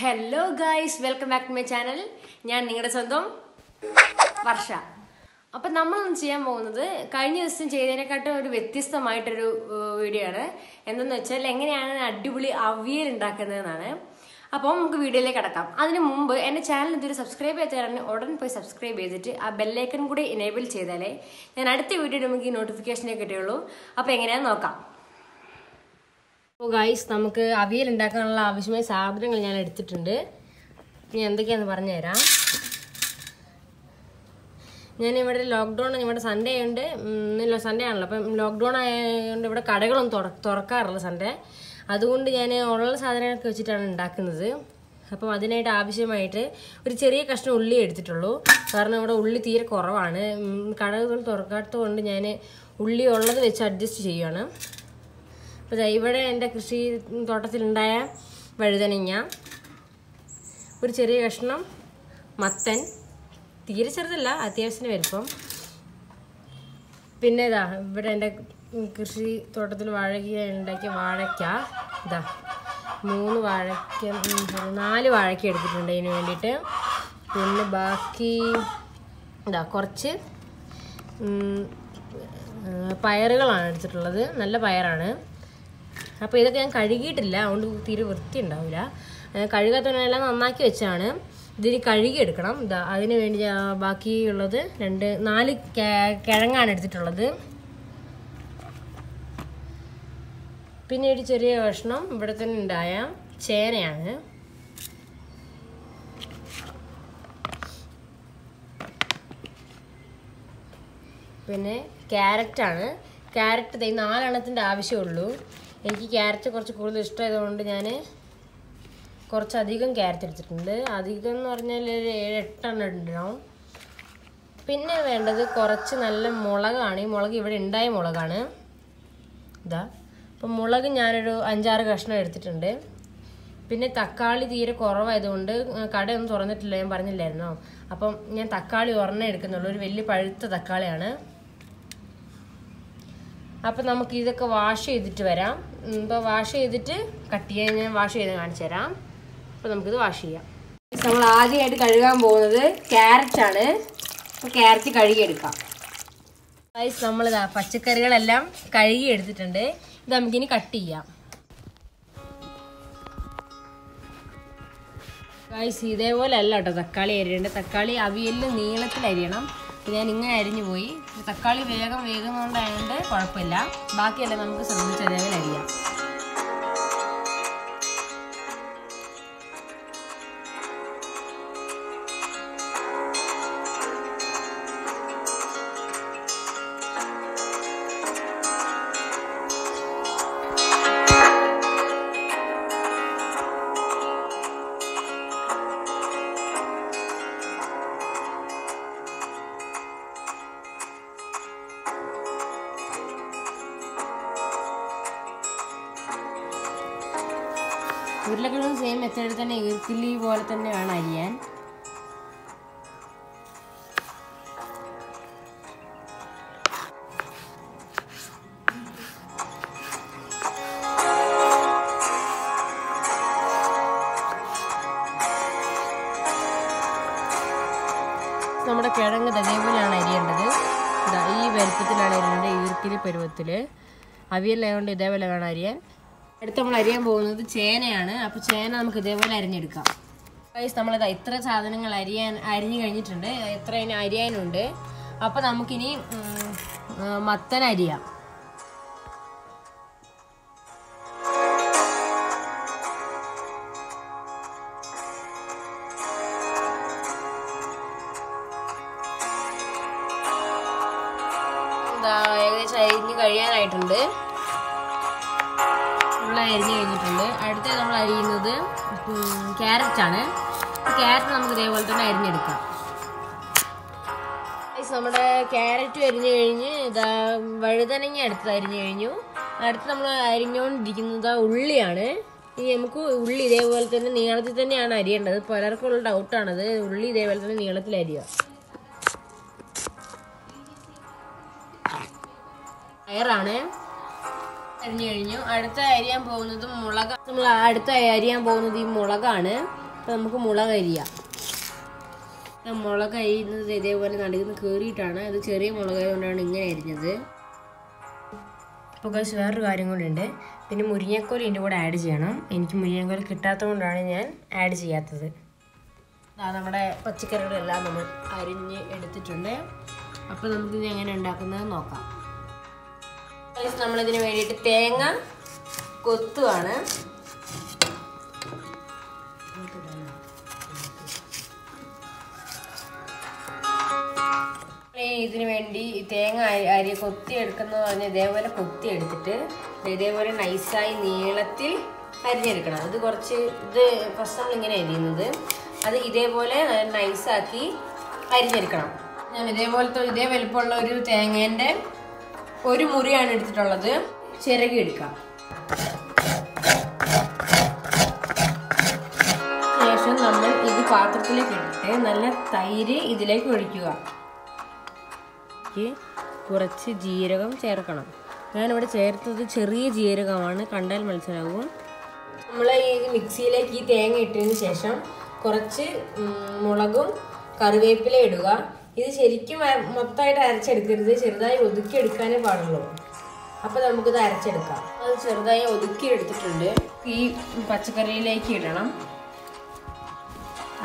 Hello guys welcome back to my channel ഞാൻ നിങ്ങളുടെ സ്വന്തം വർഷ. അപ്പം നമ്മൾ ഇന്ന് ചെയ്യാൻ പോകുന്നത് കഴിഞ്ഞ ദിവസം ചെയ്തതിനെക്കാട്ടും ഒരു വ്യത്യസ്തമായിട്ടൊരു വീഡിയോ ആണ്. എന്തെന്ന് വെച്ചാൽ എങ്ങനെയാണ് അടിപൊളി അവിയൽ ഉണ്ടാക്കുന്നതെന്നാണ്. അപ്പോൾ നമുക്ക് വീഡിയോയിലേക്ക് കടക്കാം. അതിന് മുമ്പ് എന്റെ ചാനൽ ഇതൊരു സബ്സ്ക്രൈബ് ചെയ്താൽ ഉടൻ പോയി സബ്സ്ക്രൈബ് ചെയ്തിട്ട് ആ ബെല്ലൈക്കൺ കൂടി എനേബിൾ ചെയ്താലേ ഞാൻ അടുത്ത വീഡിയോ നമുക്ക് ഈ നോട്ടിഫിക്കേഷനെ കിട്ടുകയുള്ളൂ. അപ്പോൾ എങ്ങനെയാണെന്ന് നോക്കാം. അപ്പോൾ ഗൈസ് നമുക്ക് അവിയൽ ഉണ്ടാക്കാനുള്ള ആവശ്യമായ സാധനങ്ങൾ ഞാൻ എടുത്തിട്ടുണ്ട്. ഇനി എന്തൊക്കെയാണെന്ന് പറഞ്ഞുതരാം. ഇവിടെ ലോക്ക്ഡൗൺ ഇവിടെ സൺഡേ ഉണ്ട് ഇന്നല്ലോ സൺഡേ ആണല്ലോ. അപ്പം ലോക്ക്ഡൗൺ ആയതുകൊണ്ട് ഇവിടെ കടകളൊന്നും തുറ തുറക്കാറില്ല സൺഡേ അതുകൊണ്ട് ഞാൻ ഉള്ള സാധനങ്ങളൊക്കെ വെച്ചിട്ടാണ് ഉണ്ടാക്കുന്നത്. അപ്പം അതിനായിട്ട് ആവശ്യമായിട്ട് ഒരു ചെറിയ കഷ്ണം ഉള്ളി എടുത്തിട്ടുള്ളൂ. കാരണം ഇവിടെ ഉള്ളി തീരെ കുറവാണ്. കടകൾ തുറക്കാത്തത് കൊണ്ട് ഞാൻ ഉള്ളി ഉള്ളത് വെച്ച് അഡ്ജസ്റ്റ് ചെയ്യുകയാണ് അപ്പോൾ ഇവിടെ എന്റെ കൃഷി തോട്ടത്തിലുണ്ടായ വഴുതനങ്ങ ഒരു ചെറിയ കഷ്ണം മത്തൻ തീരെ ചെറുതല്ല അത്യാവശ്യത്തിന് വരുമ്പം പിന്നെ ഇതാ ഇവിടെ എന്റെ കൃഷി തോട്ടത്തിൽ വാഴയ്ക്ക ഉണ്ടാക്കിയ വാഴയ്ക്ക. ഇതാ മൂന്ന് വാഴയ്ക്ക നാല് വാഴയ്ക്ക എടുത്തിട്ടുണ്ട് ഇതിന് വേണ്ടിയിട്ട്. പിന്നെ ബാക്കി ഇതാ കുറച്ച് പയറുകളാണ് എടുത്തിട്ടുള്ളത്. നല്ല പയറാണ്. അപ്പോൾ ഇതൊക്കെ ഞാൻ കഴുകിയിട്ടില്ല. അതുകൊണ്ട് തീരെ വൃത്തി ഉണ്ടാവില്ല കഴുകാത്തവനെല്ലാം നന്നാക്കി വെച്ചാണ്. ഇതിന് കഴുകിയെടുക്കണം. ഇതാ അതിന് വേണ്ടി ബാക്കിയുള്ളത് രണ്ട് നാല് കിഴങ്ങാണ് എടുത്തിട്ടുള്ളത്. പിന്നെ ഒരു ചെറിയ കഷ്ണം ഇവിടെ തന്നെ ഉണ്ടായ ചേനയാണ്. പിന്നെ ക്യാരറ്റാണ്. ക്യാരറ്റ് നാലെണ്ണത്തിന്റെ ആവശ്യമുള്ളൂ. എനിക്ക് ക്യാരറ്റ് കുറച്ച് കൂടുതൽ ഇഷ്ടമായതുകൊണ്ട് ഞാൻ കുറച്ചധികം ക്യാരറ്റ് എടുത്തിട്ടുണ്ട്. അധികം എന്ന് പറഞ്ഞാൽ ഒരു ഏഴ് എട്ടെണ്ണം ഉണ്ടാവും. പിന്നെ വേണ്ടത് കുറച്ച് നല്ല മുളകാണ്. ഈ മുളക് ഇവിടെ ഉണ്ടായ മുളകാണ്. ഇതാ. അപ്പം മുളക് ഞാനൊരു അഞ്ചാറ് കഷ്ണം എടുത്തിട്ടുണ്ട്. പിന്നെ തക്കാളി തീരെ കുറവായതുകൊണ്ട് കടയൊന്നും തുറന്നിട്ടില്ല ഞാൻ പറഞ്ഞില്ലായിരുന്നോ? അപ്പം ഞാൻ തക്കാളി ഒരെണ്ണം എടുക്കുന്നുള്ളൂ. ഒരു വലിയ പഴുത്ത തക്കാളിയാണ്. അപ്പം നമുക്ക് ഇതൊക്കെ വാഷ് ചെയ്തിട്ട് വരാം. ഇപ്പോൾ വാഷ് ചെയ്തിട്ട് കട്ട് ചെയ്യാൻ ഞാൻ വാഷ് ചെയ്ത് കാണിച്ചു തരാം. അപ്പോൾ നമുക്കിത് വാഷ് ചെയ്യാം. നമ്മൾ ആദ്യമായിട്ട് കഴുകാൻ പോകുന്നത് ക്യാരറ്റ് ആണ്. അപ്പോൾ ക്യാരറ്റ് കഴുകിയെടുക്കാം ഗൈസ് നമ്മളിതാ പച്ചക്കറികളെല്ലാം കഴുകി എടുത്തിട്ടുണ്ട്. ഇത് നമുക്കിനി കട്ട് ചെയ്യാം. ഗൈസ് ഇതേപോലെ അല്ല കേട്ടോ തക്കാളി അരിയേണ്ടത്. തക്കാളി അവിയലിൽ നീളത്തിൽ അരിയണം. അപ്പോൾ ഞാൻ ഇങ്ങനെ അരിഞ്ഞു പോയി. തക്കാളി വേഗം വേഗം കൊണ്ടായതുകൊണ്ട് കുഴപ്പമില്ല. ബാക്കിയല്ലേ നമുക്ക് ശ്രദ്ധിച്ച് അതേപോലെ അരിയാം. ഉരുളക്കിഴങ്ങ് സെയിം മെത്തേഡിൽ തന്നെ ഈർക്കിലി പോലെ തന്നെ വേണം അരിയാൻ. നമ്മുടെ കിഴങ്ങ് ഇതേപോലെയാണ് അരിയേണ്ടത്. ഈ വലുപ്പത്തിലാണ് അരിയേണ്ടത് ഈർക്കിലി പരുവത്തിൽ അവിയലായതുകൊണ്ട് ഇതേപോലെ വേണം അരിയാൻ. അടുത്ത് നമ്മൾ അരിയാൻ പോകുന്നത് ചേനയാണ്. അപ്പോൾ ചേന നമുക്ക് ഇതേപോലെ അരിഞ്ഞെടുക്കാം. ഗൈസ് നമ്മളിത് ഇത്ര സാധനങ്ങൾ അരിയാൻ അരിഞ്ഞു കഴിഞ്ഞിട്ടുണ്ട്. എത്ര ഇനി അരിയാനുണ്ട്. അപ്പോൾ നമുക്കിനി മത്തൻ അരിയാം. ഏകദേശം അരിഞ്ഞ് കഴിയാനായിട്ടുണ്ട്. ഉള്ള അരിഞ്ഞ് കഴിഞ്ഞിട്ടുണ്ട്. അടുത്തത് നമ്മൾ അരിയുന്നത് ക്യാരറ്റ് ആണ് ക്യാരറ്റ് നമുക്ക് ഇതേപോലെ തന്നെ അരിഞ്ഞെടുക്കാം. നമ്മുടെ ക്യാരറ്റ് അരിഞ്ഞു കഴിഞ്ഞ് ഇതാ വഴുതനങ്ങ അടുത്ത് അരിഞ്ഞു കഴിഞ്ഞു. അടുത്ത് നമ്മൾ അരിഞ്ഞുകൊണ്ടിരിക്കുന്നത് ഉള്ളിയാണ്. ഇനി നമുക്ക് ഉള്ളി ഇതേപോലെ തന്നെ നീളത്തിൽ തന്നെയാണ് അരിയേണ്ടത്. പലർക്കുള്ള ഡൗട്ടാണത് ഉള്ളി ഇതേപോലെ തന്നെ നീളത്തിൽ അരിയുക പയറാണ് അരിഞ്ഞു കഴിഞ്ഞു. അടുത്ത അരിയാൻ പോകുന്നത് മുളക്. നമ്മൾ അടുത്ത അരിയാൻ പോകുന്നത് ഈ മുളകാണ്. അപ്പോൾ നമുക്ക് മുളക് അരിയാം. മുളക് അരിയുന്നത് ഇതേപോലെ നടുക്കുന്ന കീറിയിട്ടാണ്. അത് ചെറിയ മുളക് കൊണ്ടാണ് ഇങ്ങനെ അരിഞ്ഞത്. അപ്പോൾ കുറച്ച് വേറൊരു കാര്യം ഉണ്ട്. പിന്നെ മുരിങ്ങക്കോൽ ഇതിന്റെ കൂടെ ആഡ് ചെയ്യണം. എനിക്ക് മുരിങ്ങക്കോൽ കിട്ടാത്തതുകൊണ്ടാണ് ഞാൻ ആഡ് ചെയ്യാത്തത്. നമ്മുടെ പച്ചക്കറികളെല്ലാം നമ്മൾ അരിഞ്ഞ് എടുത്തിട്ടുണ്ട്. അപ്പോൾ നമുക്കിത് എങ്ങനെ ഉണ്ടാക്കുന്നത് നോക്കാം. നമ്മളിതിന് വേണ്ടിയിട്ട് തേങ്ങ കൊത്തുവാണ്. ഇതിനു വേണ്ടി തേങ്ങ അരി കൊത്തി എടുക്കുന്ന പറഞ്ഞാൽ ഇതേപോലെ കൊത്തി എടുത്തിട്ട് ഇതേപോലെ നൈസായി നീളത്തിൽ അരിഞ്ഞെടുക്കണം. ഇത് കുറച്ച് ഇത് ഫസ്റ്റ് നമ്മൾ ഇങ്ങനെ അരിയുന്നത്. അത് ഇതേപോലെ നൈസാക്കി അരിഞ്ഞെടുക്കണം. ഞാൻ ഇതേപോലത്തെ ഇതേ വലുപ്പമുള്ള ഒരു തേങ്ങേന്റെ ഒരു മുറിയാണ് എടുത്തിട്ടുള്ളത്. ചിരകി എടുക്കാം. ശേഷം നമ്മൾ ഇത് പാത്രത്തിലേക്ക് ഇട്ടിട്ട് നല്ല തൈര് ഇതിലേക്ക് ഒഴിക്കുക. കുറച്ച് ജീരകം ചേർക്കണം. ഞാനിവിടെ ചേർത്തത് ചെറിയ ജീരകമാണ്. കണ്ടാൽ മനസ്സിലാകും നമ്മൾ ഈ മിക്സിയിലേക്ക് ഈ തേങ്ങ ഇട്ടതിന് ശേഷം കുറച്ച് മുളകും കറിവേപ്പില ഇടുക. ഇത് ശരിക്കും മൊത്തമായിട്ട് അരച്ചെടുക്കരുത്. ചെറുതായി ഒതുക്കി എടുക്കാനേ പാടുള്ളൂ. അപ്പോൾ നമുക്കിത് അരച്ചെടുക്കാം. അത് ചെറുതായി ഒതുക്കി എടുത്തിട്ടുണ്ട്. ഈ പച്ചക്കറിയിലേക്ക് ഇടണം.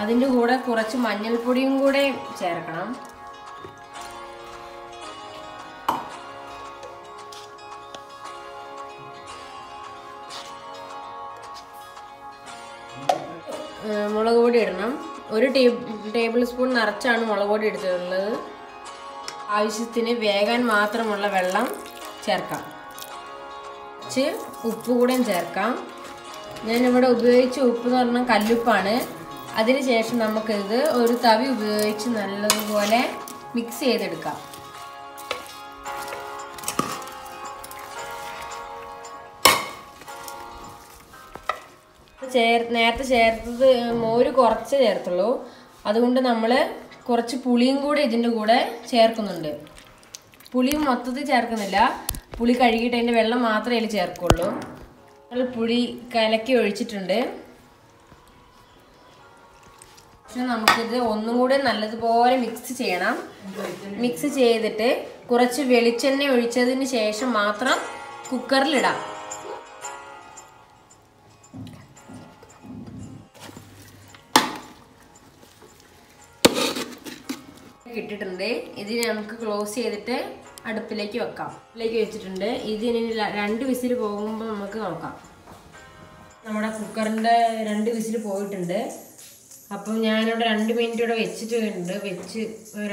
അതിന്റെ കൂടെ കുറച്ച് മഞ്ഞൾപ്പൊടിയും കൂടെ ചേർക്കണം. മുളക് പൊടി ഇടണം. ഒരു ടീ ടേബിൾ സ്പൂൺ നിറച്ചാണ് മുളക് പൊടി എടുത്തിട്ടുള്ളത്. ആവശ്യത്തിന് വേകാൻ മാത്രമുള്ള വെള്ളം ചേർക്കാം. കുറച്ച് ഉപ്പ് കൂടെയും ചേർക്കാം. ഞാനിവിടെ ഉപയോഗിച്ച ഉപ്പ് എന്ന് പറഞ്ഞാൽ കല്ലുപ്പാണ്. അതിനുശേഷം നമുക്കിത് ഒരു തവി ഉപയോഗിച്ച് നല്ലതുപോലെ മിക്സ് ചെയ്തെടുക്കാം. ചേർ നേരത്തെ ചേർത്തത് മോര് കുറച്ച് ചേർത്തുള്ളൂ. അതുകൊണ്ട് നമ്മൾ കുറച്ച് പുളിയും കൂടെ ഇതിന്റെ കൂടെ ചേർക്കുന്നുണ്ട്. പുളിയും മൊത്തത്തിൽ ചേർക്കുന്നില്ല. പുളി കഴുകിയിട്ട് അതിന്റെ വെള്ളം മാത്രമേ അതിൽ ചേർക്കുള്ളൂ. നമ്മൾ പുളി കലക്കി ഒഴിച്ചിട്ടുണ്ട്. പക്ഷെ നമുക്കിത് ഒന്നും കൂടെ നല്ലതുപോലെ മിക്സ് ചെയ്യണം. മിക്സ് ചെയ്തിട്ട് കുറച്ച് വെളിച്ചെണ്ണ ഒഴിച്ചതിന് ശേഷം മാത്രം കുക്കറിലിടാം ഇട്ടിട്ടുണ്ട് ഇതിനെ നമുക്ക് ക്ലോസ് ചെയ്തിട്ട് അടുപ്പിലേക്ക് വെക്കാം. അടുപ്പിലേക്ക് വെച്ചിട്ടുണ്ട്. ഇതിന് രണ്ട് വിസിൽ പോകുമ്പോൾ നമുക്ക് നോക്കാം. നമ്മുടെ കുക്കറിന്റെ രണ്ട് വിസിൽ പോയിട്ടുണ്ട്. അപ്പം ഞാനിവിടെ രണ്ട് മിനിറ്റ് ഇവിടെ വെച്ചിട്ട് കഴിഞ്ഞിട്ടുണ്ട് വെച്ച്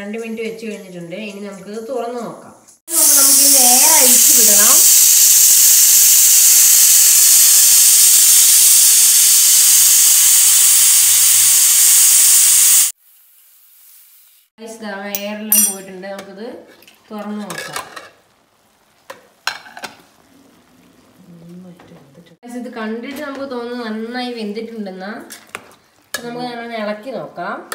രണ്ട് മിനിറ്റ് വെച്ച് കഴിഞ്ഞിട്ടുണ്ട്. ഇനി നമുക്കിത് തുറന്ന് നോക്കാം നമുക്ക് നമുക്ക് ഇതിന്റെ എയർ അഴിച്ചു വിടണം എയറെല്ലാം പോയിട്ടുണ്ട് നമുക്കിത് തുറന്ന് ഇത് കണ്ടിട്ട് നമുക്ക് തോന്നുന്നു നന്നായി വെന്തിട്ടുണ്ടെന്നാ. നമുക്ക് നല്ലോണം ഇളക്കി നോക്കാം.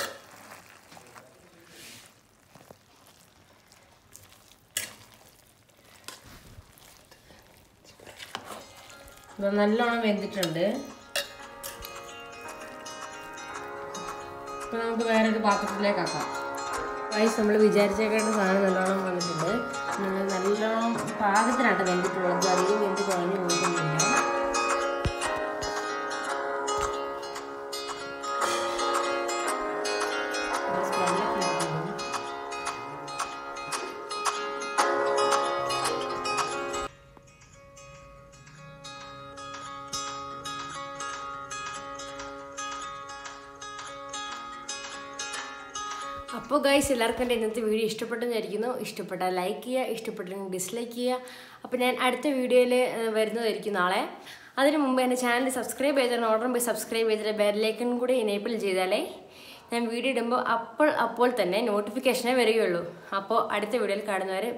നല്ലോണം വെന്തിട്ടുണ്ട്. ഇപ്പൊ നമുക്ക് വേറെ ഒരു പാത്രത്തിലേക്ക് ആക്കാം. വയസ്സ് നമ്മൾ വിചാരിച്ചേക്കേണ്ട സാധനം നല്ലോണം വന്നിട്ടുണ്ട്. നല്ലോണം പാകത്തിനായിട്ട് വെന്തിട്ടുള്ളത്. അധികം വെന്ത് കുറഞ്ഞു പോകുന്നില്ല. അപ്പോൾ ഗൈസ് എല്ലാവർക്കും എന്റെ ഇന്നത്തെ വീഡിയോ ഇഷ്ടപ്പെട്ടെന്ന് വിചാരിക്കുന്നു. ഇഷ്ടപ്പെട്ടാൽ ലൈക്ക് ചെയ്യുക ഇഷ്ടപ്പെട്ടില്ലെങ്കിൽ ഡിസ്ലൈക്ക് ചെയ്യുക. അപ്പോൾ ഞാൻ അടുത്ത വീഡിയോയിൽ വരുന്നതായിരിക്കും നാളെ. അതിന് മുമ്പ് എന്റെ ചാനൽ സബ്സ്ക്രൈബ് ചെയ്താൽ ഓർഡർ പോയി സബ്സ്ക്രൈബ് ചെയ്തിട്ട് ബെല്ലൈക്കൺ കൂടി എനേബിൾ ചെയ്താലേ ഞാൻ വീഡിയോ ഇടുമ്പോൾ അപ്പോൾ അപ്പോൾ തന്നെ നോട്ടിഫിക്കേഷനേ വരികയുള്ളൂ. അപ്പോൾ അടുത്ത വീഡിയോയിൽ കാണുന്നവരെ